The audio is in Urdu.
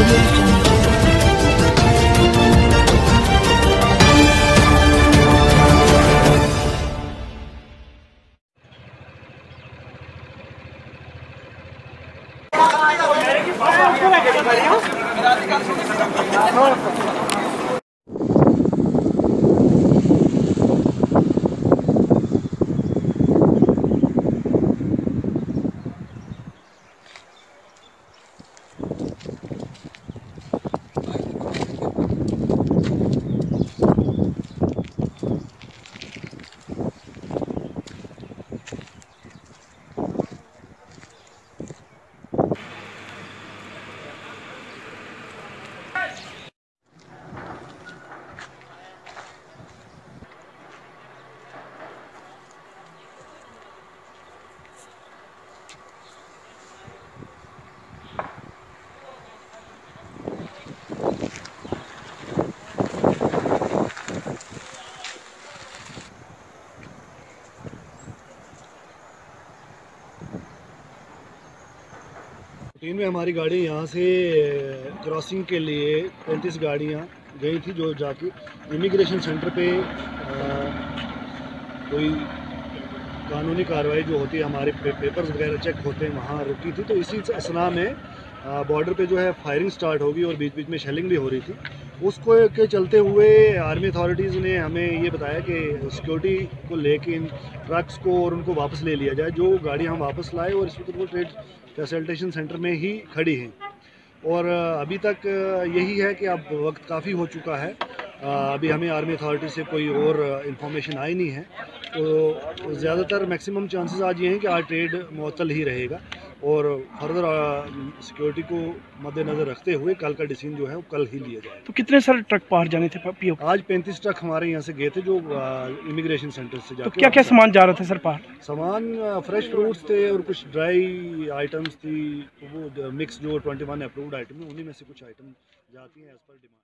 Gracias. ان میں ہماری گاڑی یہاں سے کراسنگ کے لیے پینتیس گاڑیاں گئی تھی جو جا کے امیگریشن سینٹر پہ کوئی قانونی کاروائی جو ہوتی ہے، ہمارے پیپرز وغیرہ چیک ہوتے ہیں، وہاں رکی تھی۔ تو اسی اسنا میں بارڈر پہ جو ہے فائرنگ سٹارٹ ہوگی اور بیچ بیچ میں شیلنگ بھی ہو رہی تھی۔ اس کو کے چلتے ہوئے آرمی اتھارٹیز نے ہمیں یہ بتایا کہ سیکیورٹی کو لے کے ان ٹرکس کو اور ان کو واپس لے لیا جائے، جو گاڑیاں ہم واپس لائے اور اس وقت وہ ٹریڈ فیسلٹیشن سینٹر میں ہی کھڑی ہیں۔ اور ابھی تک یہی ہے کہ اب وقت کافی ہو چکا ہے۔ ابھی ہمیں آرمی اتھارٹی سے کوئی اور انفارمیشن آئی نہیں ہے۔ تو زیادہ تر میکسیمم چانسز آج یہ ہیں کہ آج ٹریڈ معطل ہی رہے گا۔ اور فردر سیکیورٹی کو مد نظر رکھتے ہوئے کل کا ڈسیزن جو ہے وہ کل ہی لیا جائے تو کتنے سارے ٹرک باہر جانے تھے پی آج پینتیس ٹرک ہمارے یہاں سے گئے تھے جو امیگریشن سینٹر سے جا تو کیا کیا سامان جا رہا تھا سر باہر سامان فریش فروٹس تھے اور کچھ ڈرائی آئٹمس تھی۔ وہ مکس جو ٹوئنٹی ون اپروڈ آئٹم انہیں میں سے کچھ آئٹم جاتی ہیں ایز پر ڈیمانڈ